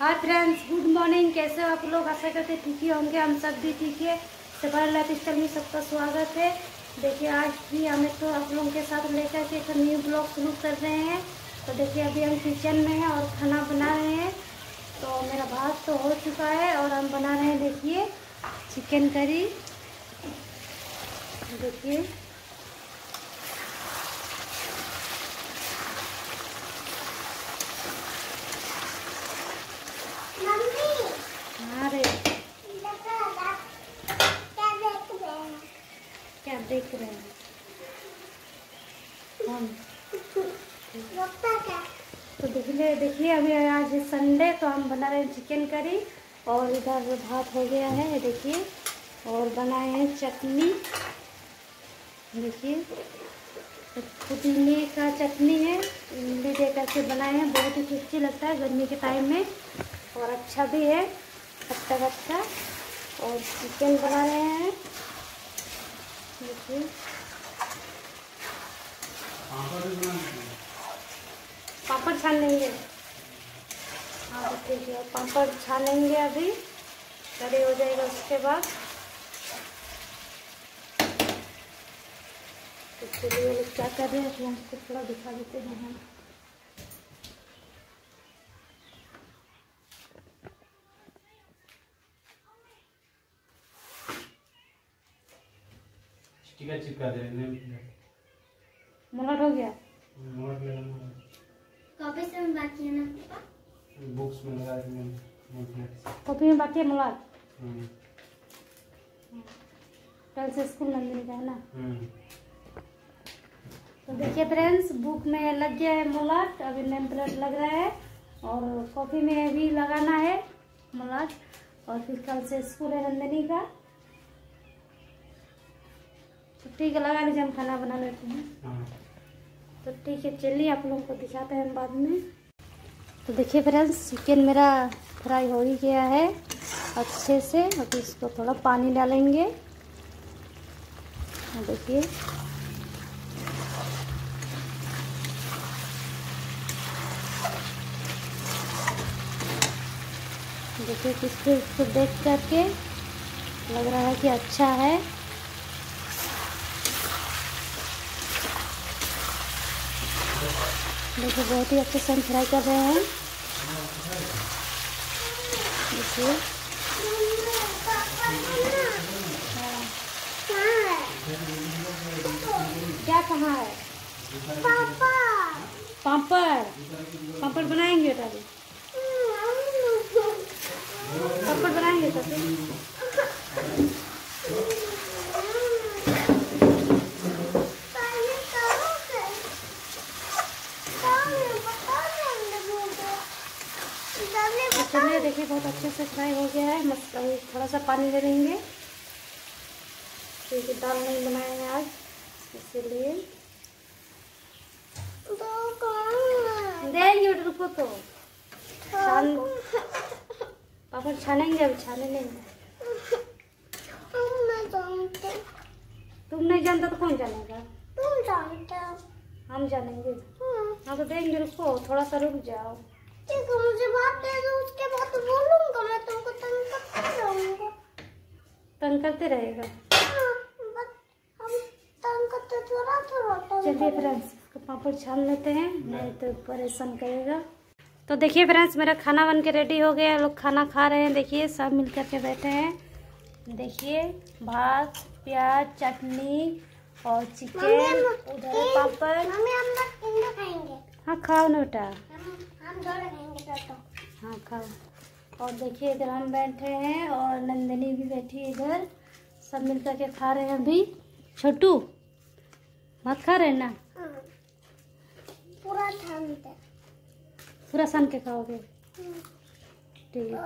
Hi friends good morning कैसे हो आप लोग? आशा करते ठीक ही होंगे। हम सब भी ठीक है। सफारी लाइफ स्टाइल में सबका स्वागत है। देखिए, आज भी हमें तो आप लोगों के साथ लेकर के एक न्यू ब्लॉग शुरू कर रहे हैं। तो देखिए, अभी हम किचन में हैं और खाना बना रहे हैं। तो मेरा भात तो हो चुका है और हम बना रहे हैं, देखिए चिकन करी देखिए हाँ रे क्या देख रहे हैं। हम। तो देखिए देखिए, अभी आज संडे तो हम बना रहे हैं चिकन करी और इधर भात हो गया है देखिए, और बनाए हैं चटनी। देखिए, पुदीने का चटनी है, इमली दे करके बनाए हैं, बहुत ही टेस्टी लगता है गर्मी के टाइम में, और अच्छा भी है खट्टा खट्टा और चिकन बना रहे हैं। देखिए पापड़ छान लेंगे हाँ। तो ठीक है पापड़ छानेंगे अभी। रेडी हो जाएगा उसके बाद। तो चलिए क्या कर रहे हैं? थोड़ा दिखा देते हैं। हम स्टिकर चिपका दे नेम प्लेट मुलाट हो गया। नोट लेना कॉपी से में बाकी है ना? पापा बुक्स में लगा दे नेम नेम प्लेट कॉपी में बाकी है मुलाट हम्म। कल से स्कूल नंदिनी का है ना? हम्म। तो देखिए फ्रेंड्स बुक में लग गया है मुलाट अभी नेम प्लेट लग रहा है और कॉपी में भी लगाना है मुलाट और फिर कल से स्कूल है नंदिनी का ठीक है लगा लीजिए हम खाना बना लेते हैं। हाँ। तो ठीक है चलिए आप लोगों को दिखाते हैं बाद में। तो देखिए फ्रेंड्स चिकन मेरा फ्राई हो ही गया है अच्छे से। अभी इसको थोड़ा पानी डालेंगे। देखिए। देखिए किसको इसको देख करके लग रहा है कि अच्छा है। देखिए, बहुत ही अच्छे से हम फ्राई कर रहे हैं। देखिए। क्या कहाँ है? पापा पापड़। पापड़ बनाएँगे बेटा पापड़ बनाएँगे तो तो चलिए देखिए बहुत अच्छे से फ्राई हो गया है। मस्त थोड़ा सा पानी दे देंगे। क्योंकि दाल नहीं बनाए हैं आज इसीलिए। देंगे रुको तो। छान पापड़ छानेंगे अभी छाने लेंगे तुम नहीं जानते तो कौन जानेगा? तुम जानते हम जानेंगे। हाँ तो देंगे रुको थोड़ा सा रुक जाओ। मुझे बात दे दो उसके बाद तो बोलूँगा मैं तुमको तंग करते रहूँगा। तंग करते रहेगा? हाँ, बस हम तंग करते थोड़ा थोड़ा तंग चलिए फ्रेंड्स इसको पापड़ छान लेते हैं नहीं तो परेशान करेगा। तो देखिए फ्रेंड्स मेरा खाना बन के रेडी हो गया लोग खाना खा रहे हैं देखिए सब मिल करके बैठे हैं। देखिए भात प्याज चटनी और चिकन उधर पापड़। हाँ खाओ ना बेटा हाँ खाओ। और देखिए, इधर हम बैठे हैं और नंदिनी भी बैठी है इधर। सब मिल करके खा रहे हैं अभी। छोटू भात खा रहे ना। पूरा है पूरा सान के खाओगे। ठीक है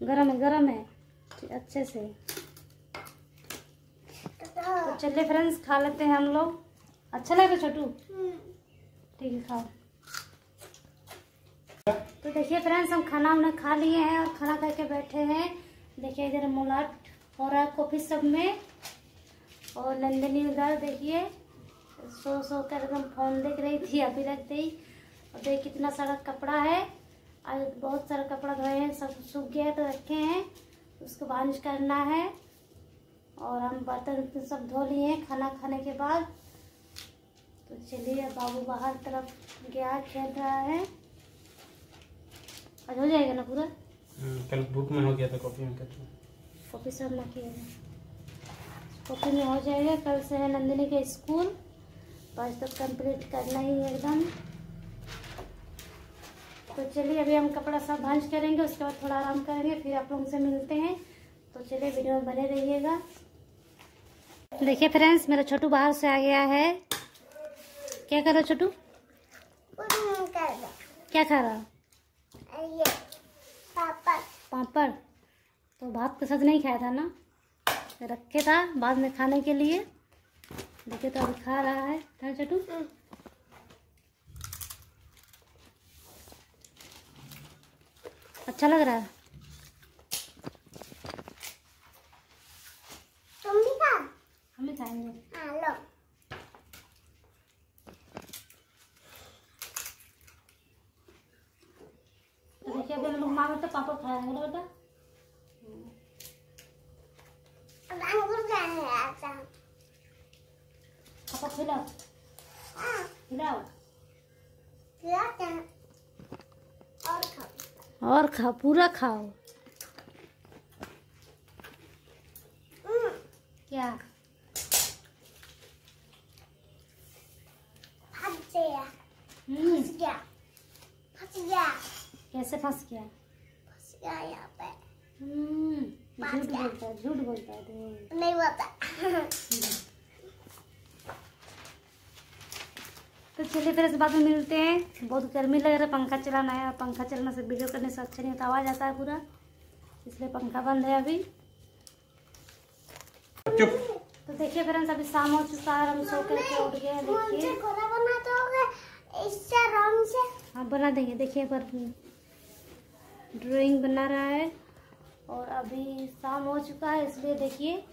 गरम है गरम है। अच्छे से। तो चलिए फ्रेंड्स खा लेते हैं हम लोग। अच्छा लगा छोटू? हम्म। ठीक है, खाओ। तो देखिए फ्रेंड्स हम खाना हमने खा लिए हैं और खाना खा के बैठे हैं। देखिए इधर मुलाट हो रहा है कॉफ़ी सब में। और नंदनी उधर, देखिए, सो सो कर एकदम फ़ोन देख रही थी, अभी रख दी। और देख कितना सारा कपड़ा है। आज बहुत सारा कपड़ा धोए हैं, सब सूख गया तो रखे हैं। उसको बांझ करना है। और हम बर्तन सब धो लिए हैं, खाना खाने के बाद। तो चलिए अब बाबू बाहर तरफ़ गया खेल रहा है। आज हो जाएगा ना पूरा? हम्म, कल बुक में हो गया था कॉपी में कॉपी सब ना किया कॉपी में हो जाएगा कल से है नंदिनी का स्कूल। बस तो कंप्लीट करना ही है एकदम। तो चलिए अभी हम कपड़ा सब भांज करेंगे उसके बाद थोड़ा आराम करेंगे फिर आप लोगों से मिलते हैं। तो चलिए वीडियो में बने रहिएगा। देखिए फ्रेंड्स मेरा छोटू बाहर से आ गया है। क्या कर रहा छोटू? क्या खा रहा? ये पापा पापड़। तो भात के साथ नहीं खाया था ना? रखे था बाद में खाने के लिए। देखिए तो अभी खा रहा है। हाँ चटू अच्छा लग रहा है? तुम भी खा? हम भी खाएँगे हाँ लो तो देखिए अभी हम लोग माँ बेटा अब अंगूर खाने आता। पापा खिलाओ। हाँ। खिलाओ। खिलाते हैं। और खाओ। और खाओ पूरा खाओ। हम्म, क्या? फंस गया। हम्म, फंस गया। फंस गया। कैसे फंस गया? गया यहाँ पे। हम्म, झूठ बोलता है झूठ बोलता है नहीं बता तो चलिए फिर इस बाद में मिलते हैं। बहुत गर्मी लग रहा है पंखा चलाना है। पंखा चलाने से वीडियो करने से अच्छा नहीं होता आवाज़ आता है पूरा। इसलिए पंखा बंद है अभी। चुप। तो देखिए फ्रेंड्स अभी शाम हो चुका है हम सो करके उठ गए हैं देखिए। से। हाँ बना देंगे। देखिए पर ड्राइंग बना रहा है। और अभी शाम हो चुका है इसलिए देखिए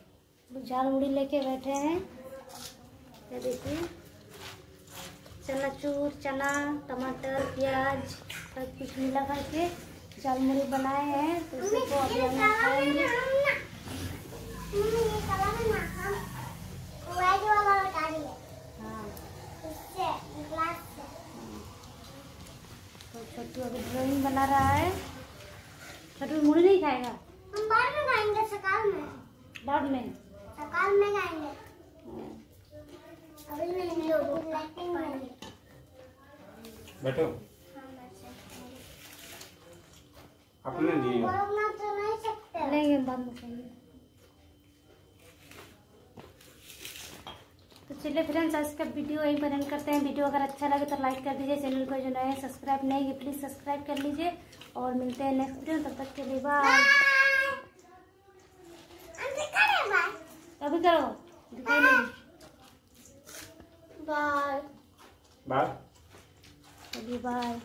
झाल मुड़ी लेके बैठे हैं। ये देखिए चनाचूर चना टमाटर प्याज सब कुछ मिला करके झाल मुड़ी बनाए हैं। तो इसी को अभी हम खाएँगे। मम्मी ये कलर है हाँ। तो छोटू अभी ड्राइंग बना रहा है। छोटू मुड़ी नहीं खाएगा? हम बाद में खाएँगे सकाल में। बाद में? सकाल में खाएँगे। अभी नहीं लोग पाएँगे बैठो। अपने लिए। बोलना तो नहीं सकते। लेंगे बाद में खाएँगे। चलिए फ्रेंड्स आज का वीडियो यहीं पर एंड करते हैं। वीडियो अगर अच्छा लगे तो लाइक कर दीजिए। चैनल को जो नए हैं सब्सक्राइब नहीं है प्लीज़ सब्सक्राइब कर लीजिए। और मिलते हैं नेक्स्ट वीडियो तब तक के लिए बाय अंदर करे। बाय कभी करो दिखाई नहीं बाय बाय बाय